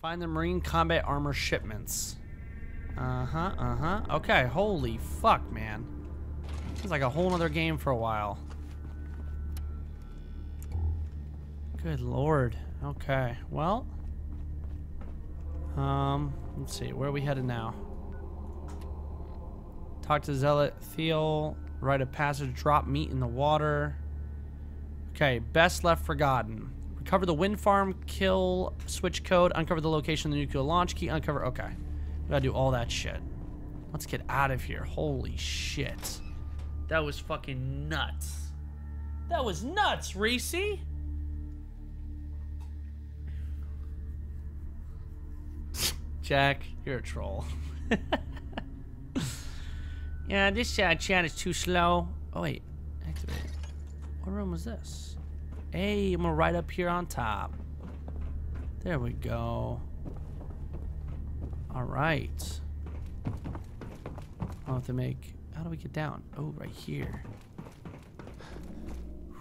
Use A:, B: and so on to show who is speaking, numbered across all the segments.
A: Find the Marine combat armor shipments. Uh-huh, uh-huh. Okay, holy fuck, man. It's like a whole nother game for a while. Good lord. Okay, well. Um, let's see, where are we headed now? Talk to Zealot Theo, write a passage, drop meat in the water. Okay, best left forgotten. Recover the wind farm, kill switch code, uncover the location of the nuclear launch key, uncover. Okay. We gotta do all that shit. Let's get out of here. Holy shit. That was fucking nuts. That was nuts, Reese. Jack, you're a troll. yeah, this uh, chat is too slow. Oh, wait. Activate. What room was this? Hey, I'm gonna right up here on top. There we go. All right. I'll have to make. How do we get down? Oh, right here.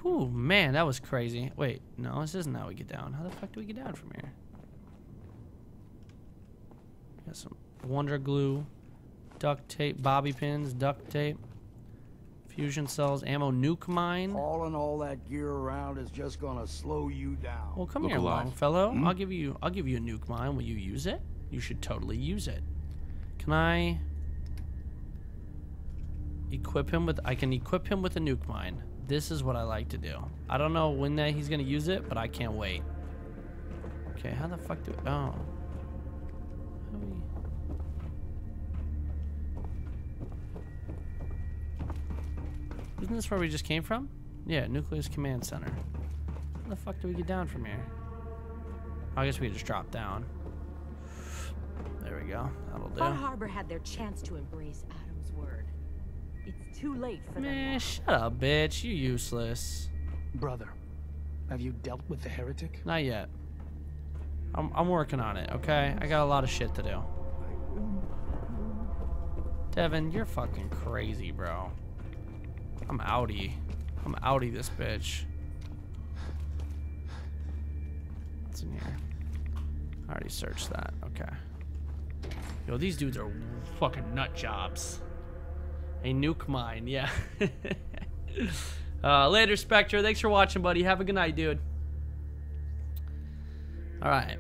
A: Whew, man, that was crazy. Wait, no, this isn't how we get down. How the fuck do we get down from here? Got some Wonder Glue, duct tape, bobby pins, duct tape, fusion cells, ammo, nuke mine.
B: All Hauling all that gear around is just gonna slow you down.
A: Well, come
C: Look
A: here,
C: alive.
A: Longfellow. Hmm? I'll give you. I'll give you a nuke mine. Will you use it? You should totally use it. Can I equip him with? I can equip him with a nuke mine. This is what I like to do. I don't know when that he's gonna use it, but I can't wait. Okay, how the fuck do? Oh, Isn't this where we just came from? Yeah, Nucleus Command Center. How the fuck do we get down from here? Oh, I guess we just drop down. There we go. That'll
D: Bar
A: do.
D: Harbor had their chance to embrace Atom's word. It's too late for them
A: Man, shut up, bitch. You useless.
E: Brother, have you dealt with the heretic?
A: Not yet. I'm, I'm working on it, okay? I got a lot of shit to do. Devin, you're fucking crazy, bro. I'm outie. I'm outie this bitch. What's in here? I already searched that. Okay. Yo, these dudes are fucking nut jobs. A nuke mine, yeah. uh, later, Spectre. Thanks for watching, buddy. Have a good night, dude. All right.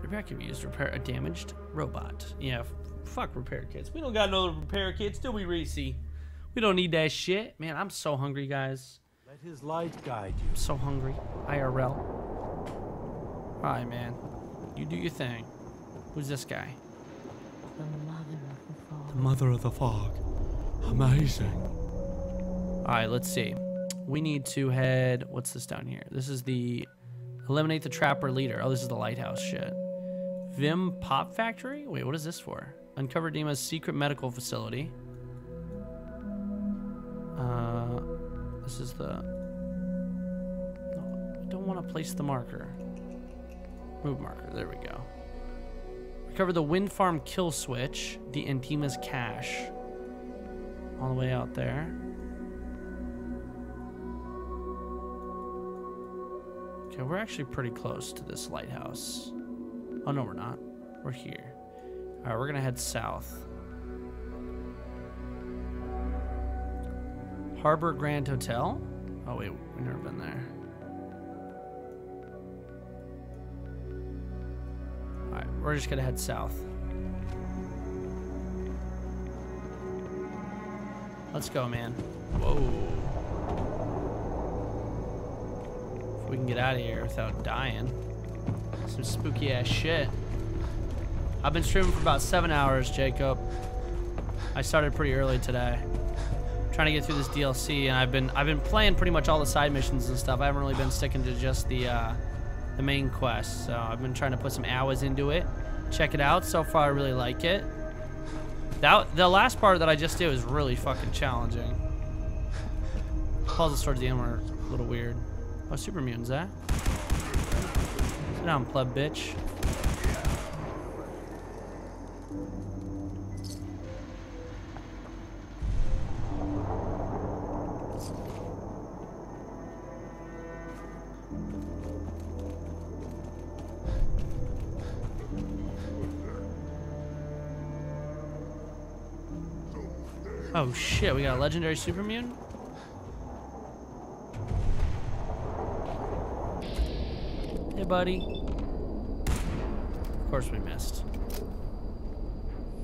A: Repair can be used to repair a damaged robot. Yeah, fuck repair kits. We don't got no repair kits, do we, Reese? We don't need that shit. Man, I'm so hungry, guys.
B: Let his light guide you.
A: I'm so hungry. IRL. All right, man. You do your thing. Who's this guy?
D: The mother of the fall.
A: The mother of the fog. Amazing. All right, let's see. We need to head. What's this down here? This is the eliminate the trapper leader. Oh, this is the lighthouse shit. Vim Pop Factory. Wait, what is this for? Uncover DiMA's secret medical facility. This is the. No, I don't want to place the marker. Move marker. There we go. Recover the wind farm kill switch. The Antima's cache all the way out there. Okay, we're actually pretty close to this lighthouse. Oh, no, we're not. We're here. All right, we're going to head south. Harbor Grand Hotel. Oh, wait, we've never been there. All right, we're just to head south. Let's go, man. Whoa. If we can get out of here without dying. Some spooky ass shit. I've been streaming for about seven hours, Jacob. I started pretty early today. Trying to get through this DLC, and I've been I've been playing pretty much all the side missions and stuff. I haven't really been sticking to just the uh, the main quest. So I've been trying to put some hours into it. Check it out. So far, I really like it. That the last part that I just did was really fucking challenging. Puzzles towards the end were a little weird. Oh, super mutants, eh? Sit down, pleb bitch. Oh shit, we got a legendary super mutant? Hey buddy. Of course we missed.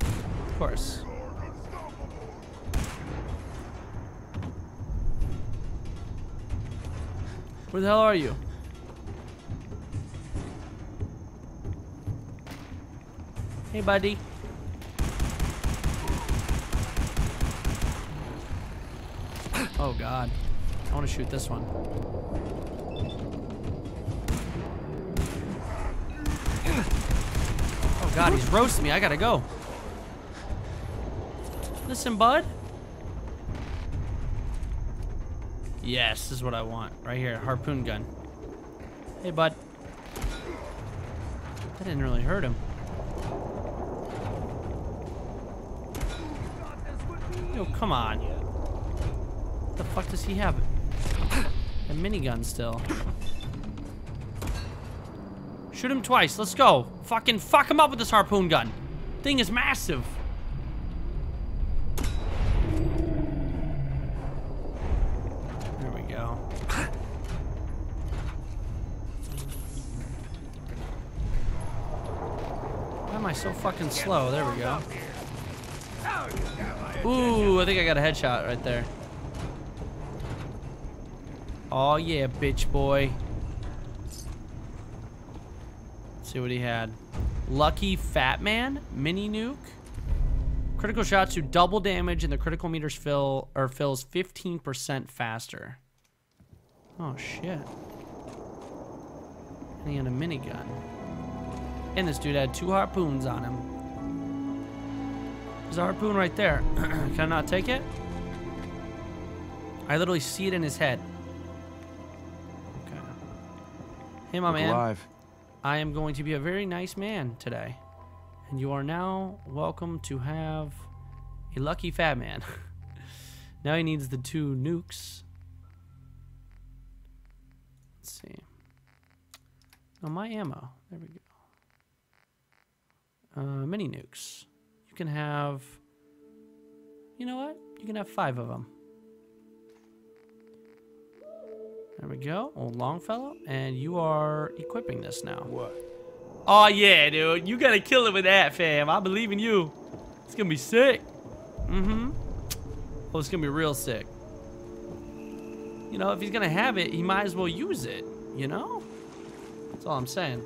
A: Of course. Where the hell are you? Hey buddy. Oh god. I want to shoot this one. Oh god, he's roasting me. I gotta go. Listen, bud. Yes, this is what I want. Right here, harpoon gun. Hey, bud. That didn't really hurt him. Yo, come on. What the fuck does he have? A minigun still. Shoot him twice. Let's go. Fucking fuck him up with this harpoon gun. Thing is massive. There we go. Why am I so fucking slow? There we go. Ooh, I think I got a headshot right there. Oh yeah, bitch boy. Let's see what he had. Lucky Fat Man, mini nuke. Critical shots do double damage and the critical meters fill or fills 15% faster. Oh shit. And he had a minigun. And this dude had two harpoons on him. There's a harpoon right there. Can I not take it? I literally see it in his head. Hey, my
B: Look
A: man.
B: alive.
A: I am going to be a very nice man today. And you are now welcome to have a lucky fat man. now he needs the two nukes. Let's see. Oh, my ammo. There we go. Uh, mini nukes. You can have. You know what? You can have five of them. There we go. Old Longfellow. And you are equipping this now.
B: What?
A: Oh yeah, dude. You gotta kill it with that, fam. I believe in you. It's gonna be sick. Mm-hmm. Oh, it's gonna be real sick. You know, if he's gonna have it, he might as well use it. You know? That's all I'm saying.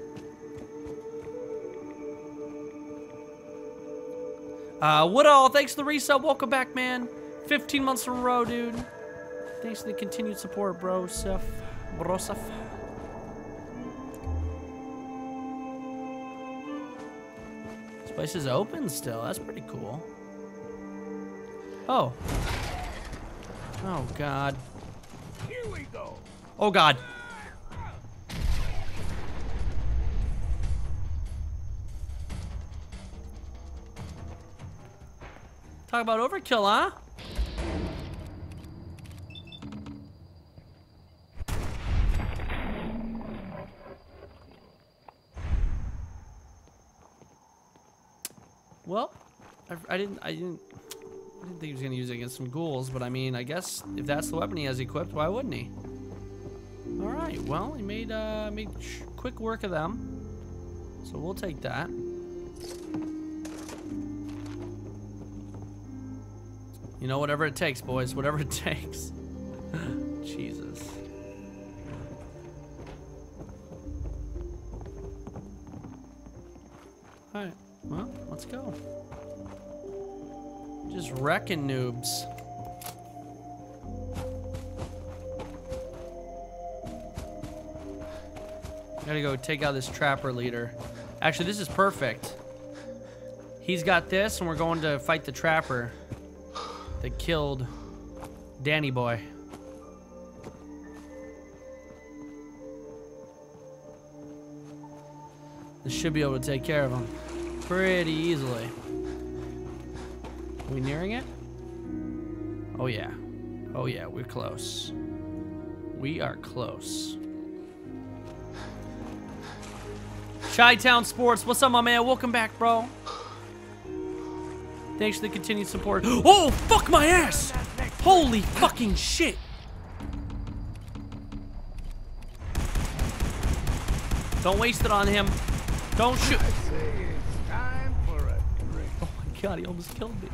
A: Uh, Woodall, thanks for the resub. Welcome back, man. 15 months in a row, dude. Thanks for the continued support, bro. Seth. Brosef. This place is open still. That's pretty cool. Oh. Oh, God.
B: Here we go.
A: Oh, God. Talk about overkill, huh? Well, I, didn't, I didn't, I didn't think he was gonna use it against some ghouls, but I mean, I guess if that's the weapon he has equipped, why wouldn't he? All right, well, he made uh, made quick work of them, so we'll take that. You know, whatever it takes, boys, whatever it takes. Jesus. All right, well, let's go. Just wrecking noobs. Gotta go take out this trapper leader. Actually, this is perfect. He's got this, and we're going to fight the trapper that killed Danny Boy. This should be able to take care of him pretty easily. Are we nearing it? Oh yeah. Oh yeah, we're close. We are close. Chi Town Sports, what's up, my man? Welcome back, bro. Thanks for the continued support. Oh, fuck my ass! Holy fucking shit! Don't waste it on him. Don't shoot.
B: Say it's time for a drink.
A: Oh my god, he almost killed me.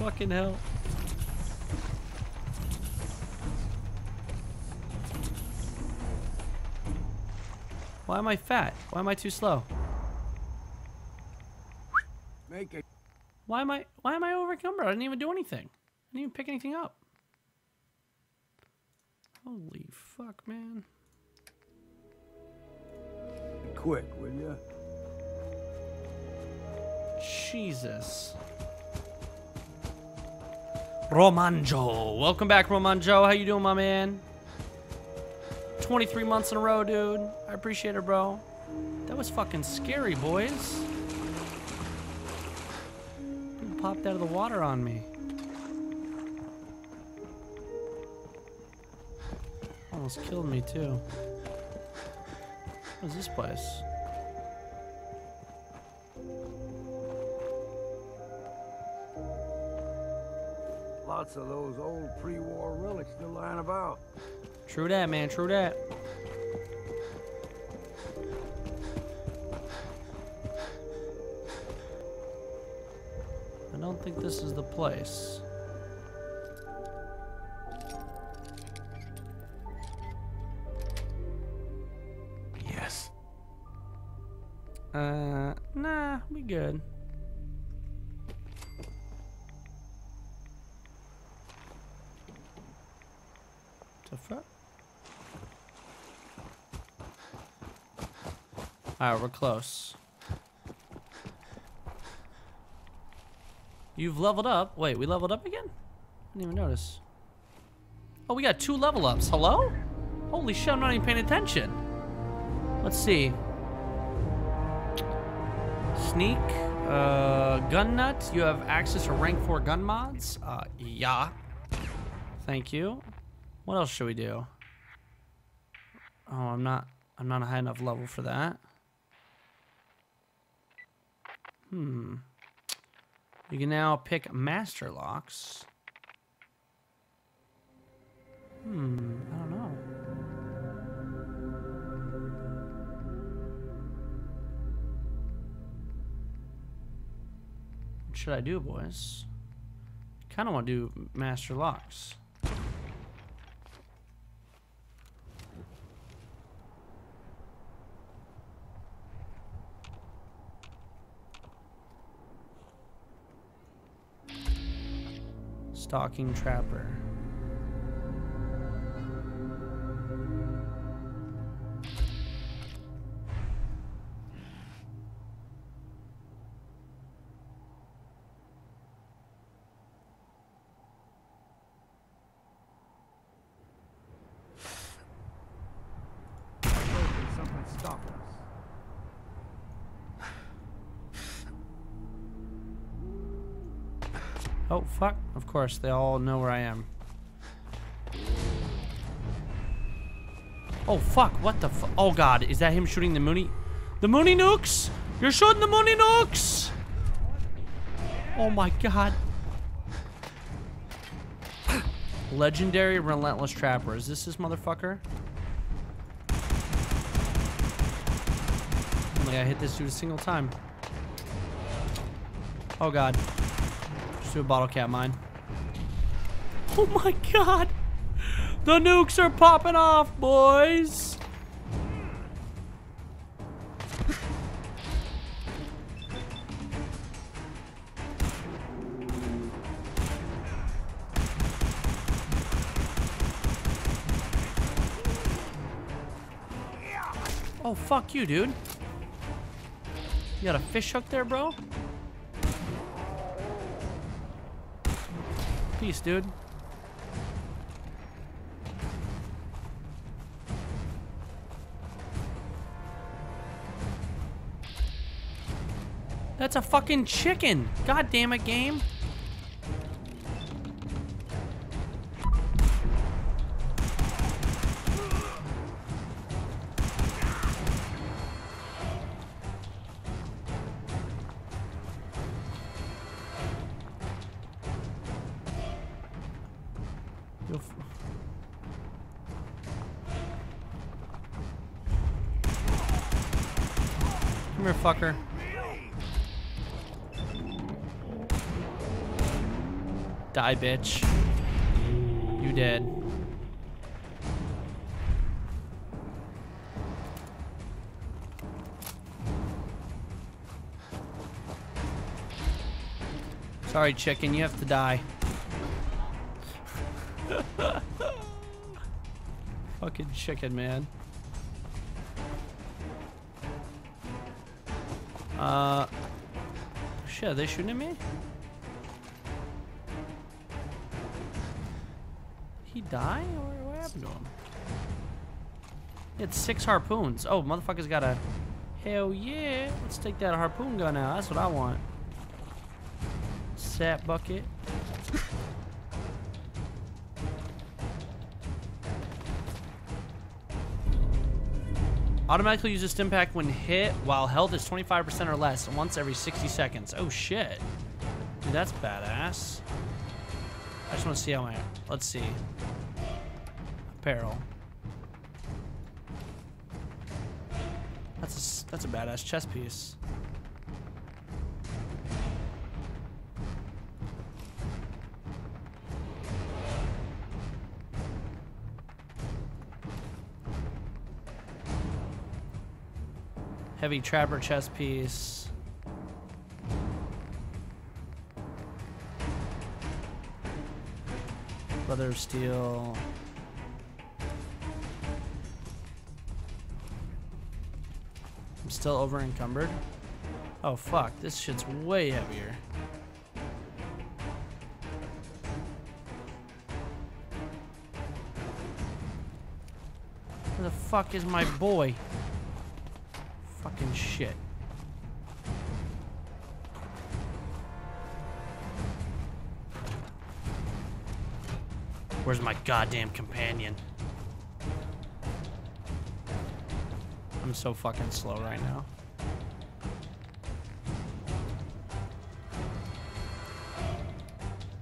A: Fucking hell. Why am I fat? Why am I too slow?
B: Make it.
A: Why am I why am I over encumbered? I didn't even do anything. I didn't even pick anything up. Holy fuck, man.
B: quick, will you?
A: Jesus. Romanjo. Welcome back, Romanjo. How you doing, my man? 23 months in a row, dude. I appreciate it, bro. That was fucking scary, boys. Dude popped out of the water on me. Almost killed me, too. What is this place?
B: Lots of those old pre-war relics still lying about.
A: True that, man. True that. I don't think this is the place.
B: Yes.
A: Uh, nah, we good. Alright, we're close. You've leveled up. Wait, we leveled up again? Didn't even notice. Oh, we got two level ups. Hello? Holy shit, I'm not even paying attention. Let's see. Sneak, uh, gun nut. You have access to rank four gun mods. Uh, yeah. Thank you. What else should we do? Oh, I'm not. I'm not a high enough level for that. Hmm. You can now pick master locks. Hmm. I don't know. What should I do, boys? Kind of want to do master locks. Stalking trapper. Course, they all know where I am. Oh, fuck. What the fu- Oh, God. Is that him shooting the Mooney? The Mooney nukes? You're shooting the Mooney nukes? Oh, my God. Legendary Relentless Trapper. Is this this motherfucker? Oh, my God. I hit this dude a single time. Oh, God. Just do a bottle cap mine. Oh my god! The nukes are popping off, boys! Oh, fuck you, dude. You got a fish hook there, bro? Peace, dude. That's a fucking chicken. God damn it, game. Come here, fucker. Die, bitch. You dead. Sorry, chicken, you have to die. Fucking chicken, man. Uh, shit, are they shooting at me? Die or what happened to him? He had six harpoons. Oh, motherfucker's got a. Hell yeah! Let's take that harpoon gun out. That's what I want. Sap bucket. Automatically uses Stimpak when hit while health is 25% or less once every 60 seconds. Oh shit. Dude, that's badass. I just want to see how my... Let's see. Apparel. That's a, that's a badass chest piece. Heavy trapper chest piece. Leather Steel. Still over encumbered. Oh fuck, this shit's way heavier. Where the fuck is my boy? Fucking shit. Where's my goddamn companion? I'm so fucking slow right now.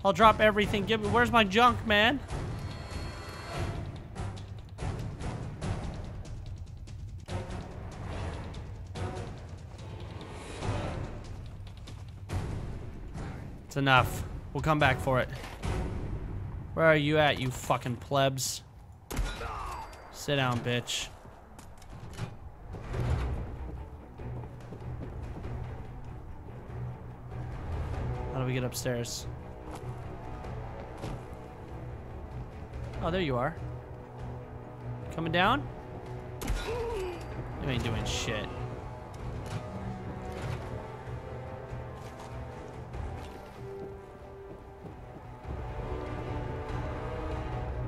A: I'll drop everything. Give me. Where's my junk, man? It's enough. We'll come back for it. Where are you at, you fucking plebs? Sit down, bitch. We get upstairs? Oh, there you are. Coming down? You ain't doing shit.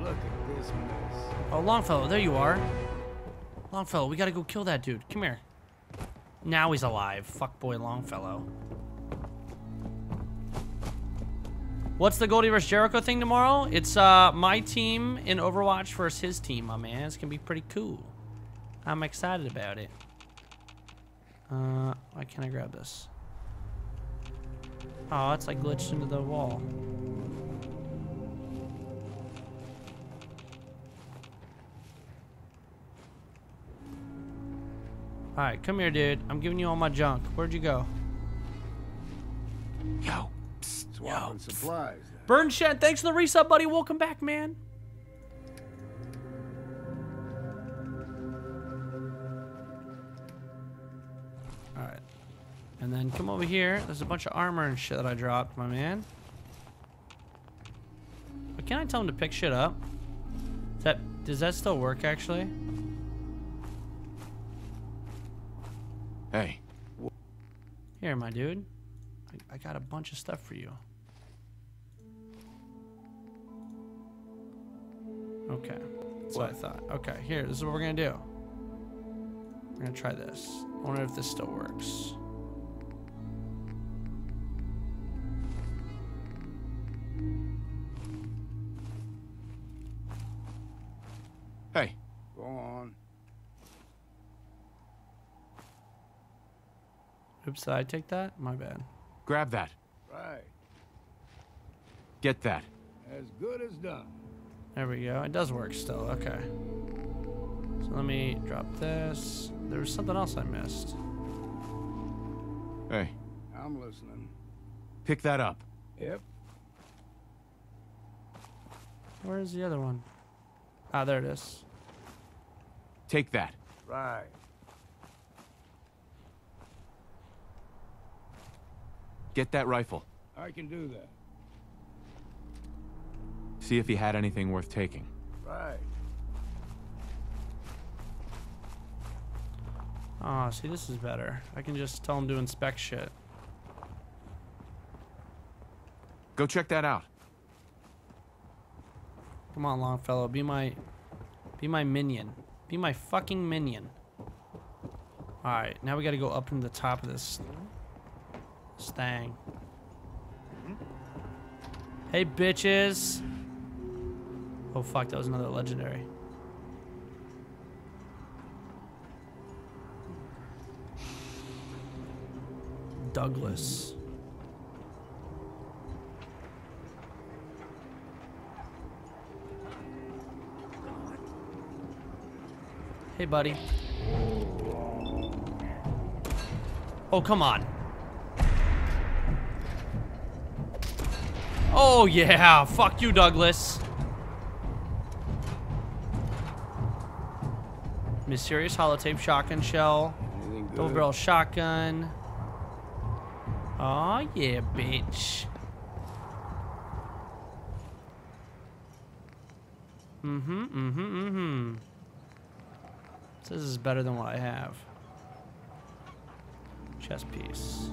B: Look at this mess.
A: Oh, Longfellow, there you are. Longfellow, we gotta go kill that dude. Come here. Now he's alive. Fuckboy Longfellow. What's the Goldie vs. Jericho thing tomorrow? It's uh my team in Overwatch versus his team, my man. It's gonna be pretty cool. I'm excited about it. Uh, why can't I grab this? Oh, it's like glitched into the wall. Alright, come here, dude. I'm giving you all my junk. Where'd you go?
E: Yo,
B: Swapping supplies.
A: Burn Shed, thanks for the resub, buddy. Welcome back, man. Alright. And then come over here. There's a bunch of armor and shit that I dropped, my man. But can I tell him to pick shit up? Does that does that still work actually?
C: Hey,
A: Here, my dude. I, I got a bunch of stuff for you. Okay. That's what I thought. Okay, here, this is what we're gonna do. We're gonna try this. I wonder if this still works.
C: hey,
B: Go on.
A: Oops, did I take that? My bad.
C: Grab that.
B: Right.
C: Get that.
B: As good as done.
A: There we go. It does work still. Okay. So let me drop this. There was something else I missed.
C: Hey,
B: I'm listening.
C: pick that up.
B: Yep.
A: Where's the other one? Ah, there it is.
C: Take that.
B: Right.
C: Get that rifle.
B: I can do that.
C: See if he had anything worth taking.
B: Right.
A: Oh, see, this is better. I can just tell him to inspect shit.
C: Go check that out.
A: Come on, Longfellow, be my, be my minion. Be my fucking minion. All right, now we got to go up into the top of this, thing. Hey, bitches. Oh fuck, that was another legendary. Douglas. Hey, buddy. Oh, come on. Oh, yeah. Fuck you, Douglas. Mysterious holotape shotgun shell. Double barrel shotgun. Oh yeah, bitch. Mm-hmm, mm-hmm, mm-hmm. This is better than what I have. Chest piece.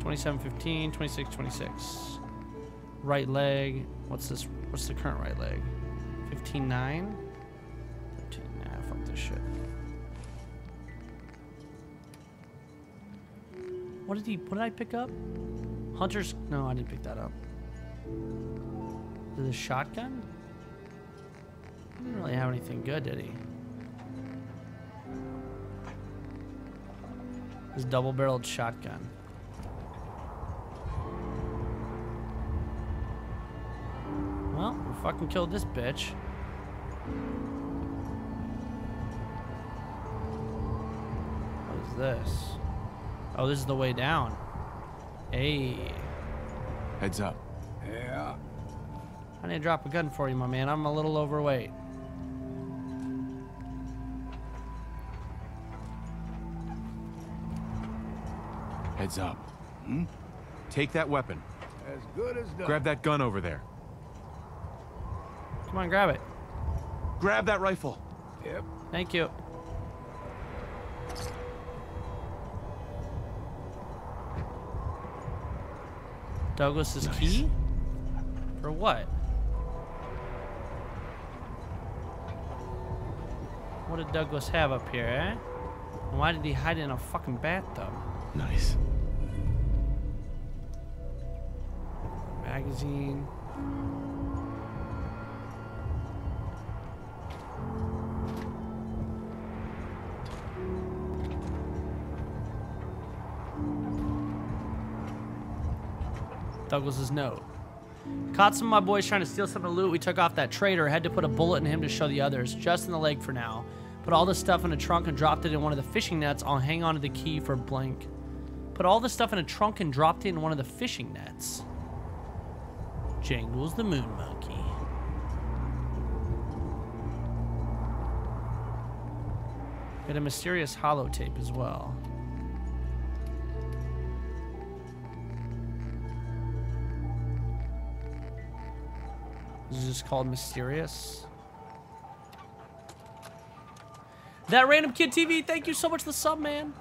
A: 2715, 2626. Right leg. What's this? What's the current right leg? 159? 13, nah, fuck this shit. What did he? What did I pick up? Hunter's. No, I didn't pick that up. The shotgun. He didn't really have anything good, did he? His double-barreled shotgun. Fucking killed this bitch. What is this? Oh, this is the way down. Hey.
C: Heads up.
B: Yeah.
A: I need to drop a gun for you, my man. I'm a little overweight.
C: Heads up. Hmm? Take that weapon.
B: As good as done.
C: Grab that gun over there.
A: Come on, grab it.
C: Grab that rifle.
B: Yep.
A: Thank you. Douglas's
C: Nice.
A: key? For what? What did Douglas have up here, eh? And why did he hide in a fucking bathtub?
C: Nice.
A: Magazine. Douglas's note. Caught some of my boys trying to steal some of the loot. We took off that traitor. Had to put a bullet in him to show the others. Just in the leg for now. Put all the stuff in a trunk and dropped it in one of the fishing nets. I'll hang on to the key for blank. Put all the stuff in a trunk and dropped it in one of the fishing nets. Jangles the moon monkey. Got a mysterious holotape as well. This is just called mysterious. That random kid TV, thank you so much for the sub, man.